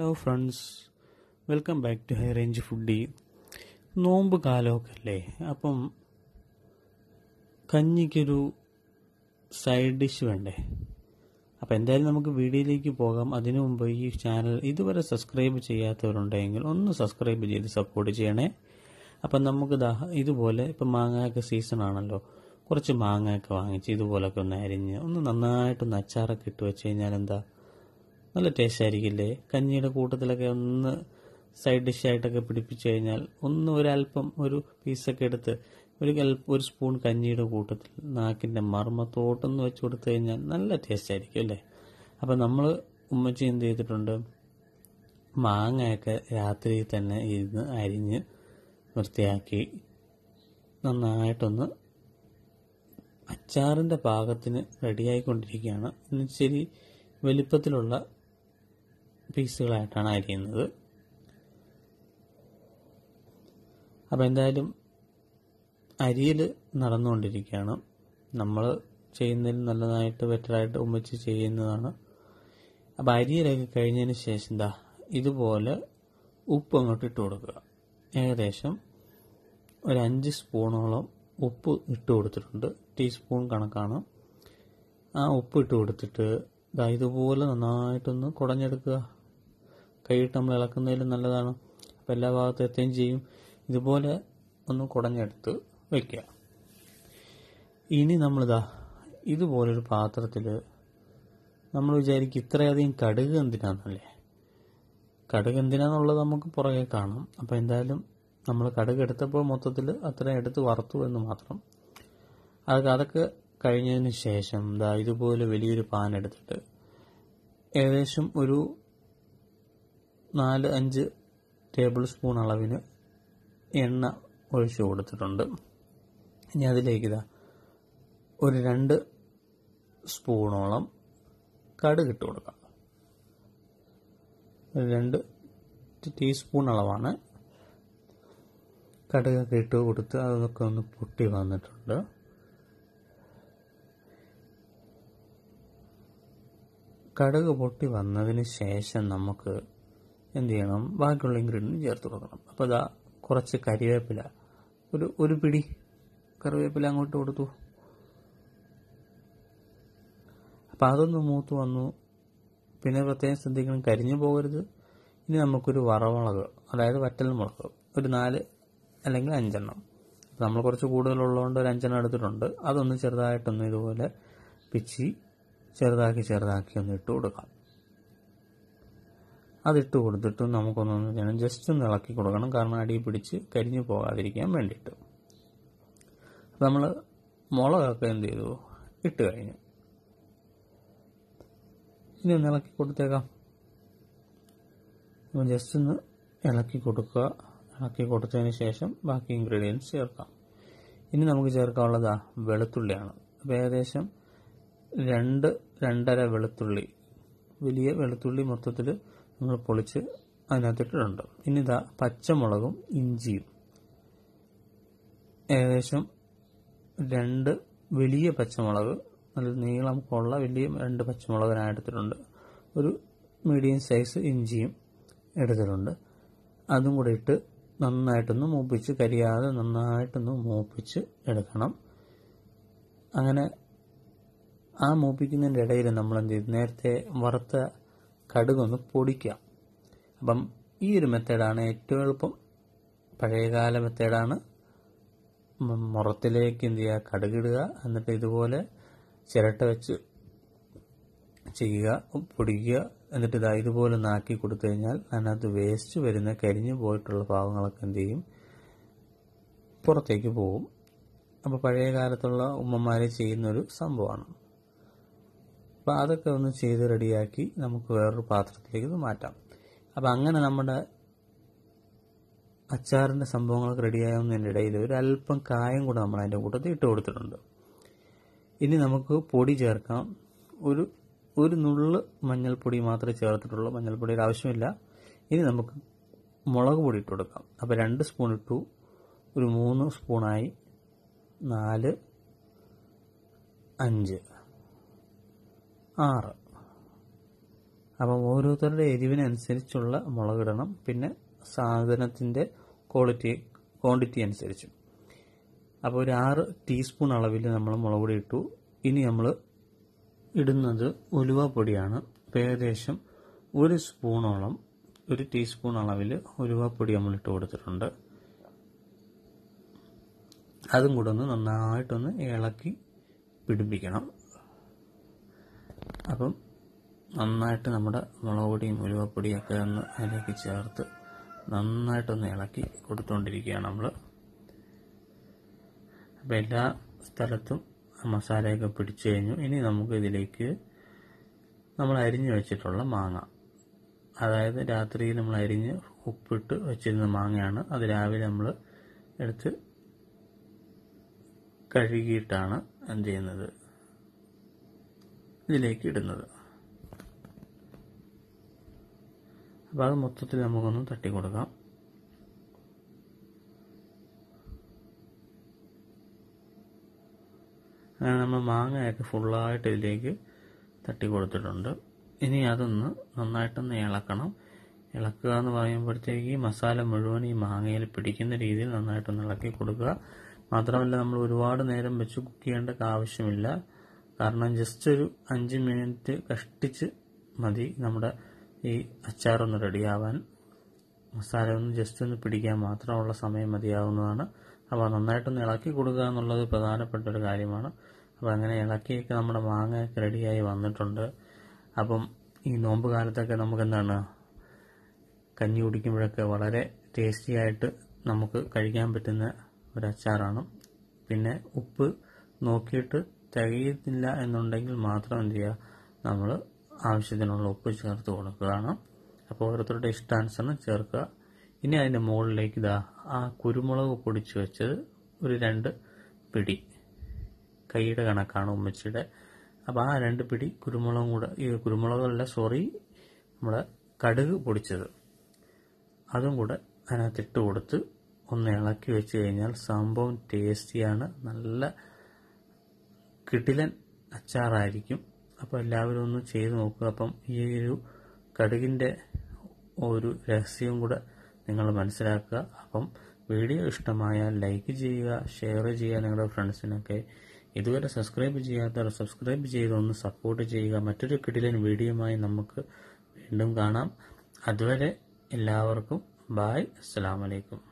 Hello friends welcome back to high range foodie നോമ്പ് കാലമൊക്കെ അല്ലേ? അപ്പം കഞ്ഞിക്കൊരു സൈഡ് ഡിഷ് വേണ്ടേ? അപ്പം എന്തായാലും നമുക്ക് വീഡിയോയിലേക്ക് പോകാം. അതിനു മുമ്പ് ഈ ചാനൽ ഇതുവരെ സബ്സ്ക്രൈബ് ചെയ്യാത്തവരുണ്ടെങ്കിൽ ഒന്ന് സബ്സ്ക്രൈബ് ചെയ്ത് സപ്പോർട്ട് ചെയ്യണേ. അപ്പം നമുക്ക് ഇതുപോലെ ഇപ്പം മാങ്ങയൊക്കെ സീസൺ ആണല്ലോ. കുറച്ച് മാങ്ങയൊക്കെ വാങ്ങിച്ച് ഇതുപോലൊക്കെ ഒന്ന് അരിഞ്ഞ് ഒന്ന് നന്നായിട്ടൊന്ന് അച്ചാറൊക്കെ ഇട്ട് വെച്ച് കഴിഞ്ഞാൽ എന്താ നല്ല ടേസ്റ്റ് ആയിരിക്കില്ലേ? കഞ്ഞിയുടെ കൂട്ടത്തിലൊക്കെ ഒന്ന് സൈഡ് ഡിഷായിട്ടൊക്കെ പിടിപ്പിച്ചു കഴിഞ്ഞാൽ ഒന്ന് ഒരല്പം ഒരു പീസൊക്കെ എടുത്ത് ഒരു ഒരു സ്പൂൺ കഞ്ഞിയുടെ കൂട്ടത്തിൽ നാക്കിന്റെ മർമ്മത്തോട്ടൊന്ന് വെച്ച് കൊടുത്തു കഴിഞ്ഞാൽ നല്ല ടേസ്റ്റ് ആയിരിക്കും അല്ലേ? അപ്പം നമ്മൾ ഉമ്മച്ചി എന്ത് ചെയ്തിട്ടുണ്ട്? മാങ്ങയൊക്കെ രാത്രി തന്നെ ഇരുന്ന് അരിഞ്ഞ് വൃത്തിയാക്കി നന്നായിട്ടൊന്ന് അച്ചാറിന്റെ പാകത്തിന് റെഡിയായിക്കൊണ്ടിരിക്കുകയാണ് ശരി വലിപ്പത്തിലുള്ള പീസുകളായിട്ടാണ് അരിയുന്നത് അപ്പോൾ എന്തായാലും അരിയിൽ നടന്നുകൊണ്ടിരിക്കുകയാണ്. നമ്മൾ ചെയ്യുന്നതിൽ നല്ലതായിട്ട് ബെറ്ററായിട്ട് ഉമ്മച്ച് ചെയ്യുന്നതാണ്. അപ്പോൾ അരിയിലൊക്കെ കഴിഞ്ഞതിന് ശേഷം എന്താ ഇതുപോലെ ഉപ്പ് അങ്ങോട്ട് ഇട്ട് കൊടുക്കുക. ഏകദേശം ഒരു അഞ്ച് സ്പൂണോളം ഉപ്പ് ഇട്ട് കൊടുത്തിട്ടുണ്ട്. ടീസ്പൂൺ കണക്കാണ്. ആ ഉപ്പ് ഇട്ട് കൊടുത്തിട്ട് ഇതുപോലെ നന്നായിട്ടൊന്ന് കുടഞ്ഞെടുക്കുക. കൈയിട്ട് നമ്മൾ ഇളക്കുന്നതിലും നല്ലതാണ്. അപ്പോൾ എല്ലാ ഭാഗത്തും എത്തുകയും ചെയ്യും. ഇതുപോലെ ഒന്ന് കുടഞ്ഞെടുത്ത് വയ്ക്കുക ഇനി നമ്മളിതാ ഇതുപോലൊരു പാത്രത്തിൽ നമ്മൾ വിചാരിക്കും ഇത്രയധികം കടുക് എന്തിനാണെന്നല്ലേ കടുക് എന്തിനാന്നുള്ളത് നമുക്ക് പുറകെ കാണാം അപ്പോൾ എന്തായാലും നമ്മൾ കടുക് എടുത്തപ്പോൾ മൊത്തത്തിൽ അത്രയും എടുത്ത് വറുത്തു എന്ന് മാത്രം. അതൊക്കെ അതൊക്കെ കഴിഞ്ഞതിന് ശേഷം ദാ ഇതുപോലെ വലിയൊരു പാൻ എടുത്തിട്ട് ഏകദേശം ഒരു നാല് അഞ്ച് ടേബിൾ സ്പൂൺ അളവിന് എണ്ണ ഒഴിച്ചു കൊടുത്തിട്ടുണ്ട്. ഇനി അതിലേക്ക് ഇതാ ഒരു രണ്ട് സ്പൂണോളം കടുക് ഇട്ട് കൊടുക്കാം. രണ്ട് ടീസ്പൂൺ അളവാണ് കടുകൊക്കെ ഇട്ട് കൊടുത്ത് അതൊക്കെ ഒന്ന് പൊട്ടി വന്നിട്ടുണ്ട്. കടുക് പൊട്ടി വന്നതിന് ശേഷം നമുക്ക് എന്ത് ചെയ്യണം ബാക്കിയുള്ള ഇൻഗ്രീഡിയന്റ് ചേർത്ത് കൊടുക്കണം. അപ്പോൾ ഇതാ കുറച്ച് കരിവേപ്പില. ഒരു ഒരു പിടി കറിവേപ്പില അങ്ങോട്ട് കൊടുത്തു. അപ്പം അതൊന്ന് മൂത്ത് വന്നു. പിന്നെ പ്രത്യേകം ശ്രദ്ധിക്കണം കരിഞ്ഞു പോകരുത്. ഇനി നമുക്കൊരു വറവളക് അതായത് വറ്റൽ മുളക് ഒരു നാല് അല്ലെങ്കിൽ അഞ്ചെണ്ണം. അപ്പം നമ്മൾ കുറച്ച് കൂടുതലുള്ളതുകൊണ്ട് ഒരു അഞ്ചെണ്ണം എടുത്തിട്ടുണ്ട്. അതൊന്ന് ചെറുതായിട്ടൊന്ന് ഇതുപോലെ പിച്ചി ചെറുതാക്കി ചെറുതാക്കി ഒന്ന് ഇട്ട് കൊടുക്കാം. അതിട്ട് കൊടുത്തിട്ട് നമുക്കൊന്ന് ചെയ്യണം ജസ്റ്റ് ഒന്ന് ഇളക്കി കൊടുക്കണം. കാരണം അടി പിടിച്ച് കരിഞ്ഞു പോകാതിരിക്കാൻ വേണ്ടിയിട്ട്. നമ്മൾ മുളകൊക്കെ എന്ത് ചെയ്തു? ഇട്ട് കഴിഞ്ഞു. ഇനി ഒന്ന് ഇളക്കി കൊടുത്തേക്കാം. അപ്പം ജസ്റ്റ് ഒന്ന് ഇളക്കി കൊടുക്കുക. ഇളക്കി കൊടുത്തതിന് ശേഷം ബാക്കി ഇൻഗ്രീഡിയൻസ് ചേർക്കാം. ഇനി നമുക്ക് ചേർക്കാനുള്ളതാ വെളുത്തുള്ളിയാണ്. അപ്പോൾ ഏകദേശം രണ്ട് രണ്ടര വെളുത്തുള്ളി. വലിയ വെളുത്തുള്ളി മൊത്തത്തിൽ നമ്മൾ പൊളിച്ച് അതിനകത്തിട്ടിട്ടുണ്ട് പിന്നെ ഇതാ പച്ചമുളകും ഇഞ്ചിയും. ഏകദേശം രണ്ട് വലിയ പച്ചമുളക് നല്ല നീളം കൊള്ള വലിയ രണ്ട് പച്ചമുളക് ഞാൻ എടുത്തിട്ടുണ്ട്. ഒരു മീഡിയം സൈസ് ഇഞ്ചിയും എടുത്തിട്ടുണ്ട്. അതും കൂടെ ഇട്ട് നന്നായിട്ടൊന്ന് മൂപ്പിച്ച് കരിയാതെ നന്നായിട്ടൊന്ന് മൂപ്പിച്ച് എടുക്കണം. അങ്ങനെ ആ മൂപ്പിക്കുന്നതിന്റെ ഇടയിൽ നമ്മൾ എന്ത് ചെയ്തു? നേരത്തെ വറുത്ത കടുകൊന്ന് പൊടിക്കുക. അപ്പം ഈ ഒരു മെത്തേഡാണ് ഏറ്റവും എളുപ്പം. പഴയകാല മെത്തേഡാണ്. മുറത്തിലേക്ക് എന്ത് ചെയ്യുക? കടുകിടുക എന്നിട്ട് ഇതുപോലെ ചിരട്ട വെച്ച് ചെയ്യുക. പൊടിക്കുക. എന്നിട്ട് ഇതാ ഇതുപോലെ നാക്കി കൊടുത്തു കഴിഞ്ഞാൽ അതിനകത്ത് വേസ്റ്റ് വരുന്ന കരിഞ്ഞു പോയിട്ടുള്ള ഭാഗങ്ങളൊക്കെ എന്ത് ചെയ്യും? പുറത്തേക്ക് പോകും. അപ്പോൾ പഴയ കാലത്തുള്ള ഉമ്മമാരെ ചെയ്യുന്നൊരു സംഭവമാണ്. അപ്പോൾ അതൊക്കെ ഒന്ന് ചെയ്ത് റെഡിയാക്കി നമുക്ക് വേറൊരു പാത്രത്തിലേക്ക് മാറ്റാം. അപ്പോൾ അങ്ങനെ നമ്മുടെ അച്ചാറിന്റെ സംഭവങ്ങളൊക്കെ റെഡിയാകുന്നതിന്റെ ഇടയിൽ ഒരു അല്പം കായം കൂടെ നമ്മൾ അതിന്റെ കൂട്ടത്തിൽ ഇട്ട് കൊടുത്തിട്ടുണ്ട്. ഇനി നമുക്ക് പൊടി ചേർക്കാം. ഒരു ഒരു നുള്ള് മഞ്ഞൾപ്പൊടി മാത്രമേ ചേർത്തിട്ടുള്ളൂ. മഞ്ഞൾപ്പൊടിയുടെ ആവശ്യമില്ല. ഇനി നമുക്ക് മുളക് പൊടി ഇട്ട് കൊടുക്കാം. അപ്പോൾ രണ്ട് സ്പൂൺ ഇട്ടു. ഒരു മൂന്ന് സ്പൂണായി നാല് അഞ്ച്. ആറ്. അപ്പം ഓരോരുത്തരുടെ എരിവിനനുസരിച്ചുള്ള മുളകിടണം. പിന്നെ സാധനത്തിന്റെ ക്വാളിറ്റി ക്വാണ്ടിറ്റി അനുസരിച്ച്. അപ്പോൾ ഒരു ആറ് ടീസ്പൂൺ അളവിൽ നമ്മൾ മുളക് പൊടി ഇട്ടു. ഇനി നമ്മൾ ഇടുന്നത് ഉലുവ പൊടിയാണ്. ഏകദേശം ഒരു സ്പൂണോളം ഒരു ടീസ്പൂൺ അളവിൽ ഉലുവ പൊടി നമ്മൾ ഇട്ട് കൊടുത്തിട്ടുണ്ട്. അതും കൂടെ ഒന്ന് നന്നായിട്ടൊന്ന് ഇളക്കി പിടിപ്പിക്കണം. അപ്പം നന്നായിട്ട് നമ്മുടെ മുളക് പൊടിയും ഉലുവപ്പൊടിയും ഒക്കെ ഒന്ന് അതിലേക്ക് ചേർത്ത് നന്നായിട്ടൊന്ന് ഇളക്കി കൊടുത്തുകൊണ്ടിരിക്കുകയാണ് നമ്മൾ അപ്പം എല്ലാ സ്ഥലത്തും മസാലയൊക്കെ പിടിച്ചു കഴിഞ്ഞു. ഇനി നമുക്ക് ഇതിലേക്ക് നമ്മൾ അരിഞ്ഞു വെച്ചിട്ടുള്ള മാങ്ങ. അതായത് രാത്രിയിൽ നമ്മൾ അരിഞ്ഞ് ഉപ്പിട്ട് വെച്ചിരുന്ന മാങ്ങയാണ്. അത് രാവിലെ നമ്മൾ എടുത്ത് കഴുകിയിട്ടാണ് എന്ത് ചെയ്യുന്നത്? ഇതിലേക്ക് ഇടുന്നത്. അപ്പോൾ അത് മൊത്തത്തിൽ നമുക്കൊന്ന് തട്ടി കൊടുക്കാം അങ്ങനെ നമ്മൾ മാങ്ങയൊക്കെ ഫുള്ളായിട്ട് ഇതിലേക്ക് തട്ടി കൊടുത്തിട്ടുണ്ട് ഇനി അതൊന്ന് നന്നായിട്ടൊന്ന് ഇളക്കണം. ഇളക്കുക എന്ന് പറയുമ്പോഴത്തേക്ക് ഈ മസാല മുഴുവൻ ഈ മാങ്ങയിൽ പിടിക്കുന്ന രീതിയിൽ നന്നായിട്ടൊന്ന് ഇളക്കി കൊടുക്കുക. മാത്രമല്ല നമ്മൾ ഒരുപാട് നേരം വെച്ച് കുക്ക് ചെയ്യേണ്ട ആവശ്യമില്ല കാരണം ജസ്റ്റ് ഒരു അഞ്ച് മിനിറ്റ് കഷ്ടിച്ച് മതി നമ്മുടെ ഈ അച്ചാറൊന്ന് റെഡിയാവാൻ. മസാല ഒന്ന് ജസ്റ്റ് ഒന്ന് പിടിക്കാൻ മാത്രമുള്ള സമയം മതിയാവുന്നതാണ്. അപ്പോൾ നന്നായിട്ടൊന്ന് ഇളക്കി കൊടുക്കുക എന്നുള്ളത് പ്രധാനപ്പെട്ട ഒരു കാര്യമാണ്. അപ്പോൾ അങ്ങനെ ഇളക്കിയൊക്കെ നമ്മുടെ മാങ്ങയൊക്കെ റെഡിയായി വന്നിട്ടുണ്ട്. അപ്പം ഈ നോമ്പ് കാലത്തൊക്കെ നമുക്ക് എന്താണ് കഞ്ഞി കുടിക്കുമ്പോഴൊക്കെ വളരെ ടേസ്റ്റി ആയിട്ട് നമുക്ക് കഴിക്കാൻ പറ്റുന്ന ഒരു അച്ചാറാണ്. പിന്നെ ഉപ്പ് നോക്കിയിട്ട് തികയത്തില്ല എന്നുണ്ടെങ്കിൽ മാത്രം എന്ത് ചെയ്യുക? നമ്മൾ ആവശ്യത്തിനുള്ള ഉപ്പ് ചേർത്ത് കൊടുക്കുകയാണ് അപ്പോൾ ഓരോരുത്തരുടെ ഇഷ്ടാനുസരണം ചേർക്കുക. ഇനി അതിന്റെ മുകളിലേക്ക് ഇതാ ആ കുരുമുളക് പൊടിച്ച് വെച്ചത് ഒരു രണ്ട് പിടി. കൈയുടെ കണക്കാണ് ഉമ്മച്ചിയുടെ. അപ്പോൾ ആ രണ്ട് പിടി കുരുമുളകും കൂടെ ഈ കുരുമുളകല്ല സോറി നമ്മുടെ കടുക് പൊടിച്ചത്. അതും കൂടെ അതിനകത്തിട്ട് കൊടുത്ത് ഒന്ന് ഇളക്കി വെച്ച് കഴിഞ്ഞാൽ സംഭവം ടേസ്റ്റിയാണ് നല്ല കിടിലൻ അച്ചാറായിരിക്കും. അപ്പോൾ എല്ലാവരും ഒന്ന് ചെയ്ത് നോക്കുക. അപ്പം ഈ ഒരു കടുകിന്റെ ഒരു രഹസ്യവും കൂടെ നിങ്ങൾ മനസ്സിലാക്കുക. അപ്പം വീഡിയോ ഇഷ്ടമായാൽ ലൈക്ക് ചെയ്യുക ഷെയർ ചെയ്യുക. നിങ്ങളുടെ ഫ്രണ്ട്സിനൊക്കെ ഇതുവരെ സബ്സ്ക്രൈബ് ചെയ്യാത്തവർ സബ്സ്ക്രൈബ് ചെയ്ത് ഒന്ന് സപ്പോർട്ട് ചെയ്യുക. മറ്റൊരു കിടിലൻ വീഡിയോയുമായി നമുക്ക് വീണ്ടും കാണാം. അതുവരെ എല്ലാവർക്കും ബായ്. അസ്സലാമലൈക്കും